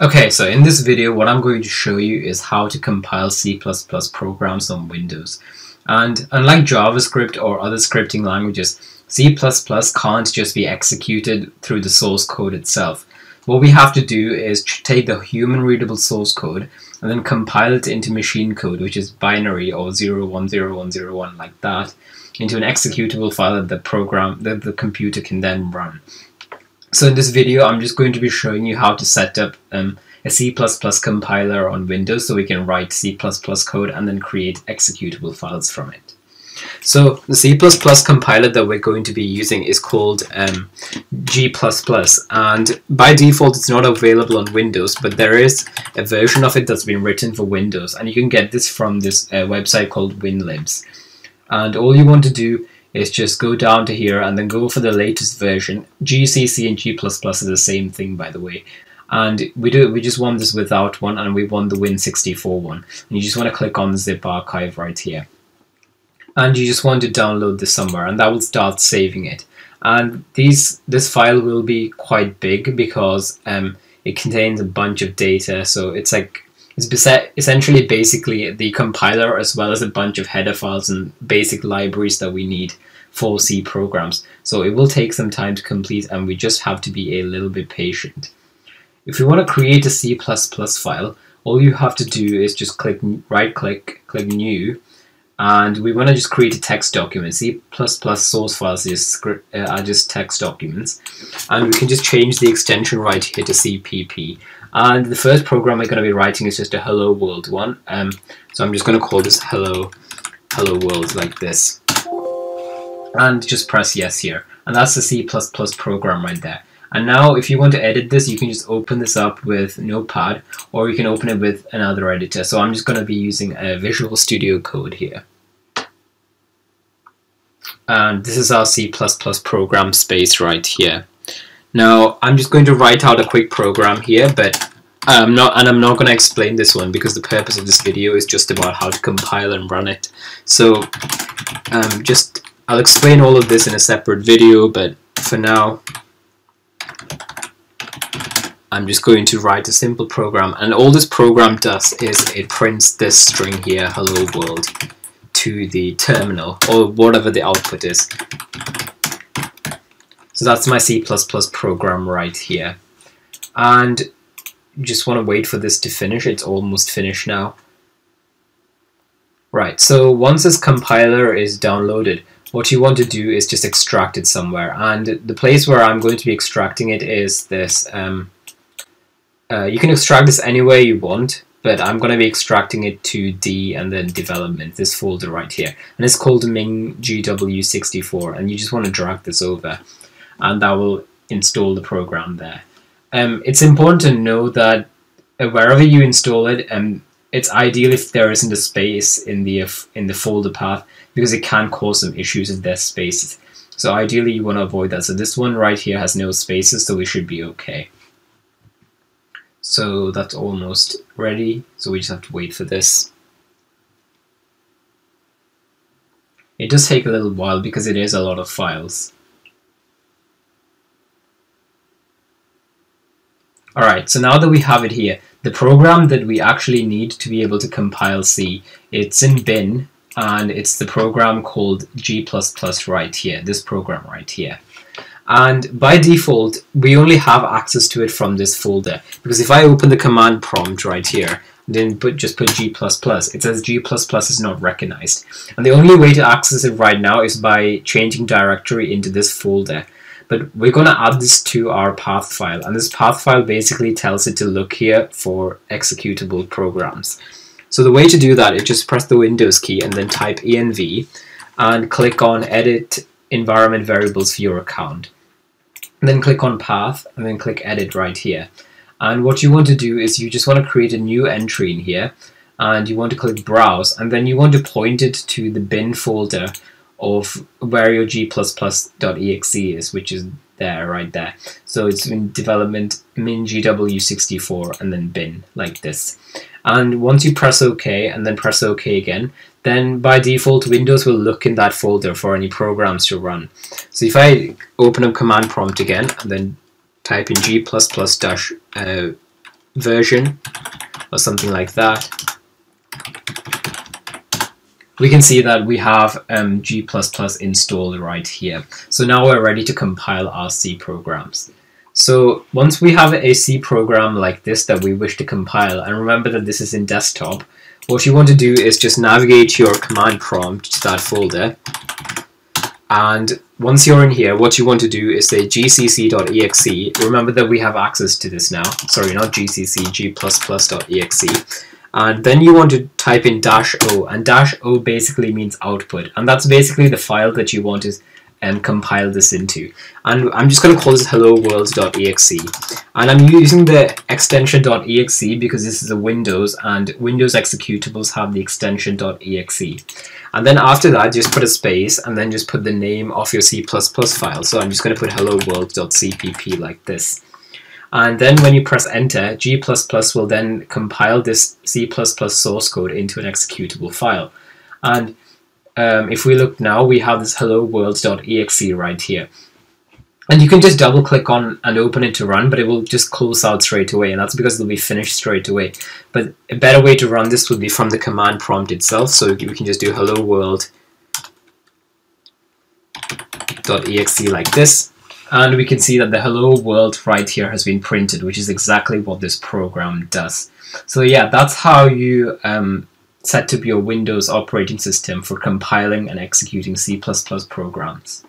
Okay, so in this video what I'm going to show you is how to compile C++ programs on Windows. And unlike JavaScript or other scripting languages, C++ can't just be executed through the source code itself. What we have to do is take the human readable source code and then compile it into machine code, which is binary or 010101 like that, into an executable file that the program that the computer can then run. So in this video, I'm just going to be showing you how to set up um, a C++ compiler on Windows so we can write C++ code and then create executable files from it. So the C++ compiler that we're going to be using is called um, G++ and by default it's not available on Windows but there is a version of it that's been written for Windows. And you can get this from this uh, website called WinLibs. And all you want to do is just go down to here and then go for the latest version. GCC and G++ are the same thing, by the way. And we do we just want this without one, and we want the Win64 one. And you just want to click on zip archive right here. And you just want to download this somewhere, and that will start saving it. And these this file will be quite big because um, it contains a bunch of data. So it's like it's essentially basically the compiler as well as a bunch of header files and basic libraries that we need for C programs. So it will take some time to complete and we just have to be a little bit patient. If you want to create a C++ file, all you have to do is just click right click, click new, and we want to just create a text document. C++ source files is, uh, are just text documents, and we can just change the extension right here to CPP. And the first program we're going to be writing is just a hello world one. Um, so I'm just going to call this hello, hello world like this. And just press yes here. And that's the C++ program right there. And now if you want to edit this, you can just open this up with Notepad or you can open it with another editor. So I'm just going to be using a Visual Studio Code here. And this is our C++ program space right here. Now I'm just going to write out a quick program here, but I'm not, and I'm not going to explain this one because the purpose of this video is just about how to compile and run it. So um, just I'll explain all of this in a separate video, but for now I'm just going to write a simple program, and all this program does is it prints this string here, hello world, to the terminal or whatever the output is. So that's my C++ program right here. And you just want to wait for this to finish. It's almost finished now. Right, so once this compiler is downloaded, what you want to do is just extract it somewhere. And the place where I'm going to be extracting it is this. Um, uh, you can extract this anywhere you want, but I'm going to be extracting it to D and then development, this folder right here. And it's called MinGW64, and you just want to drag this over and that will install the program there. Um, it's important to know that wherever you install it, um, it's ideal if there isn't a space in the in the folder path because it can cause some issues if there's spaces. So ideally you want to avoid that. So this one right here has no spaces, so we should be okay. So that's almost ready. So we just have to wait for this. It does take a little while because it is a lot of files. Alright, so now that we have it here, the program that we actually need to be able to compile C, it's in bin, and it's the program called G++ right here, this program right here. And by default, we only have access to it from this folder, because if I open the command prompt right here, then put, just put G++, it says G++ is not recognized. And the only way to access it right now is by changing directory into this folder. But we're going to add this to our path file. And this path file basically tells it to look here for executable programs. So the way to do that is just press the Windows key and then type env and click on edit environment variables for your account. And then click on path and then click edit right here. And what you want to do is you just want to create a new entry in here and you want to click browse and then you want to point it to the bin folder of where your g++.exe is, which is there, right there. So it's in development MinGW64 and then bin, like this. And once you press OK and then press OK again, then by default Windows will look in that folder for any programs to run. So if I open up command prompt again and then type in g++ dash uh, version or something like that, we can see that we have um, G++ installed right here. So now we're ready to compile our C programs. So once we have a C program like this that we wish to compile, and remember that this is in desktop, what you want to do is just navigate your command prompt to that folder. And once you're in here, what you want to do is say gcc.exe. Remember that we have access to this now. Sorry, not gcc, g++.exe and then you want to type in dash o and dash o basically means output and that's basically the file that you want to um, compile this into. And I'm just going to call this hello world.exe and I'm using the extension.exe because this is a Windows and Windows executables have the extension.exe and then after that just put a space and then just put the name of your C++ file. So I'm just going to put hello world.cpp like this and then when you press enter, G++ will then compile this C++ source code into an executable file. And um, if we look now, we have this hello world.exe right here. And you can just double click on and open it to run, but it will just close out straight away, and that's because it'll be finished straight away. But a better way to run this would be from the command prompt itself, so we can just do hello world.exe like this, and we can see that the hello world right here has been printed, which is exactly what this program does. So yeah, that's how you um, set up your Windows operating system for compiling and executing C++ programs.